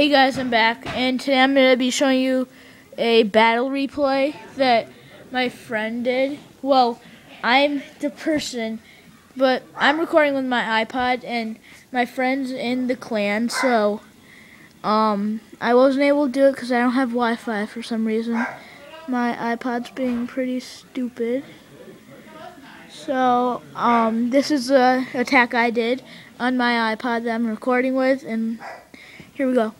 Hey guys, I'm back, and today I'm going to be showing you a battle replay that my friend did. Well, I'm the person, but I'm recording with my iPod, and my friend's in the clan, so um, I wasn't able to do it because I don't have Wi-Fi for some reason. My iPod's being pretty stupid. So, um, this is a attack I did on my iPod that I'm recording with, and here we go.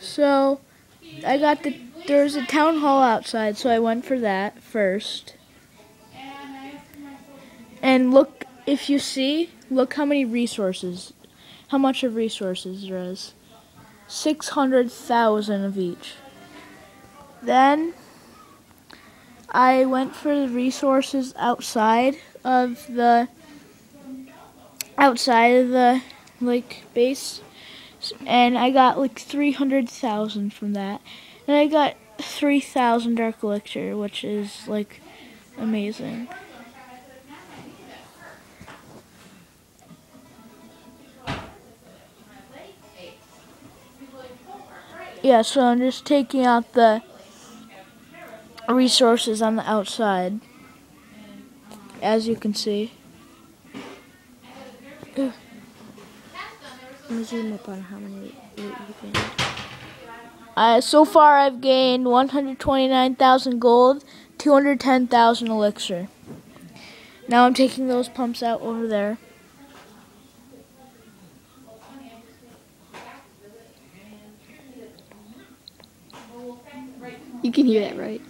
So, I got the, there's a town hall outside, so I went for that first. And look, if you see, look how many resources, how much of resources there is. 600,000 of each. Then, I went for the resources outside of the outside of the like base and I got like 300,000 from that. And I got 3,000 Dark Elixir, which is like amazing. Yeah, so I'm just taking out the resources on the outside, as you can see. Ugh. Let me zoom up on how many loot you gained. Uh, so far, I've gained 129,000 gold, 210,000 elixir. Now I'm taking those pumps out over there. You can hear that, right?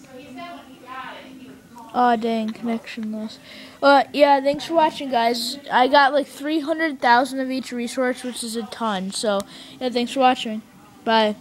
Oh dang, connection loss. Uh, yeah, thanks for watching, guys. I got like 300,000 of each resource, which is a ton. So, yeah, thanks for watching. Bye.